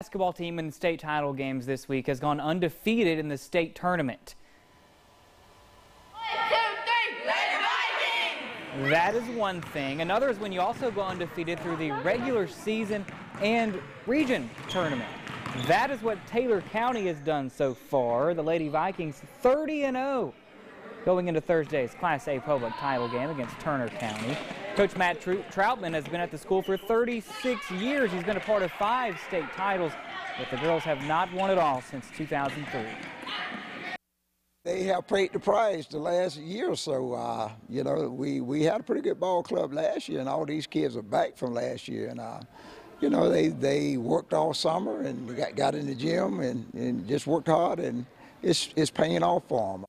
basketball team in the state title games this week has gone undefeated in the state tournament. One, two, three, that is one thing. Another is when you also go undefeated through the regular season and region tournament. That is what Taylor County has done so far. The Lady Vikings 30 and 0 going into Thursday's Class A public title game against Turner County. Coach Matt Troutman has been at the school for 36 years. He's been a part of five state titles, but the girls have not won it all since 2003. They have paid the price the last year or so. Uh, you know, we, we had a pretty good ball club last year, and all these kids are back from last year. And, uh, you know, they, they worked all summer and got, got in the gym and, and just worked hard, and it's, it's paying off for them.